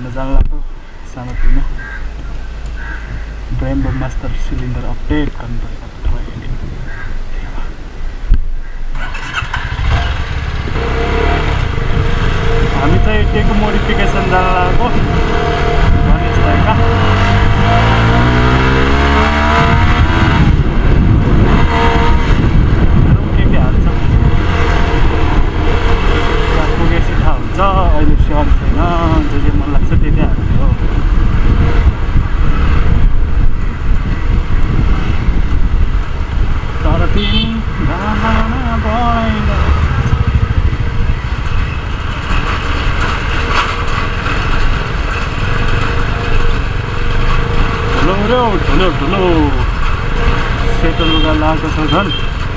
हान्न जानु लाग्यो सानोतिनो ब्रेम्बो मास्टर सिलिन्डर अपडेट गर्नु पऱ्यो हामी चाहिँ टेको मोडिफिकेसन जान लागेको गणेश दाइका Olha o usando.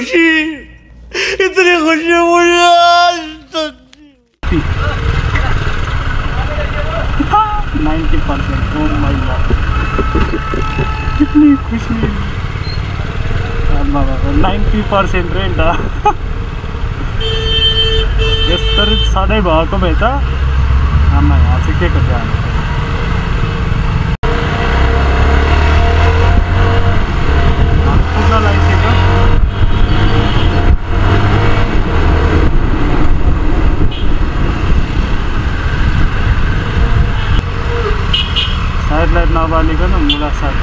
खुशी। इतनी खुशी मुझे आज तक। Ninety percent oh my God कितनी खुशी। नाइन्टी परसेंट रेट इस तरह साढ़े भाव तो बेहता हम यहाँ से क्या कर साइड लाइट नबालिकन मुला साइड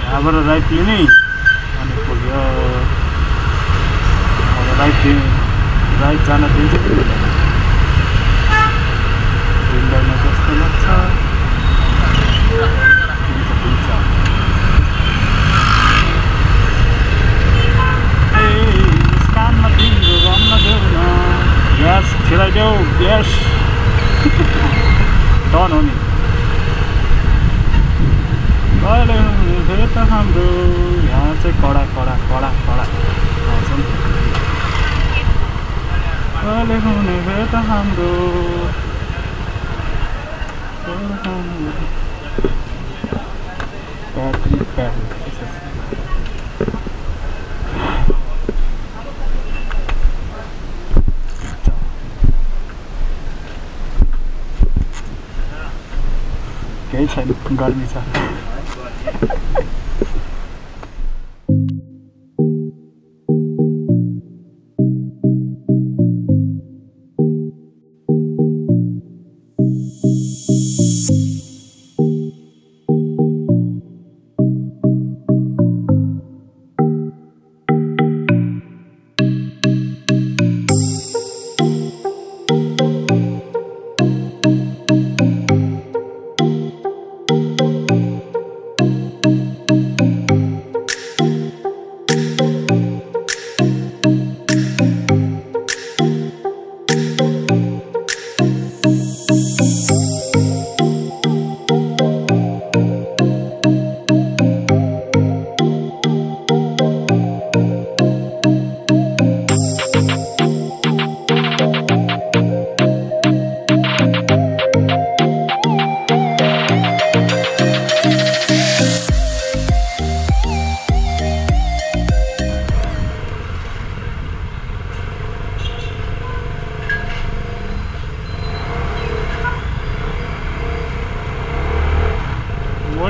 यहाँबाट राइट लिने अनि पुग्यो। राइट दिने राइट जान दिन्छ। कि दिँदैन दिँदैन जस्तो लाग्छ। नि कहिले हुने फेरि त हाम्रो यहाँ चाहिँ कडा कडा कडा कडा आउँछ नि कहिले हुने फेरि त हाम्रो केही छैन गर्मी छ।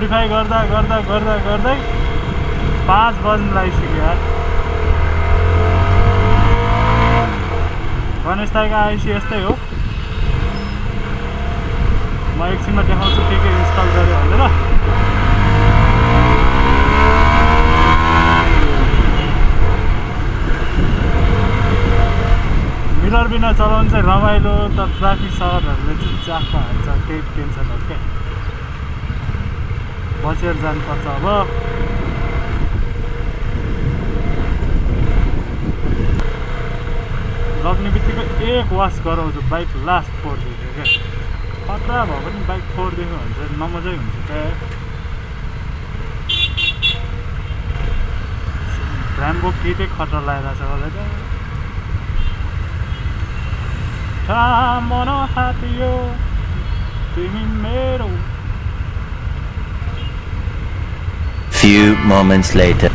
मोडिफाई गर्दा गर्दा गर्दा गर्दै पाँच बज्नु लागिसक्यो यार। गणेश दाईको आइसी यस्तै हो। म एकछिनमा देखाउँछु के के इन्स्टल गरेँ भनेर। मिरर बिना चलाउनु चाहिँ रमाइलो त ट्राफिक सहरहरूले चाहिँ चाखमा हान्छ केही टेन्सन क्या बसेर जानुपर्छ अब। लग्ने बित्तिकै एक वास गराउँछु बाइक लास्ट फोरिदिएको क्या। खतरा भयो भने बाइक फोरिदिएको चाहिँ नमजै हुन्छ क्या ऱ्याम्बो किटै खतरा लगाइरहेको छ मलाई त ठामन हातियो तिमी मेरो few moments later.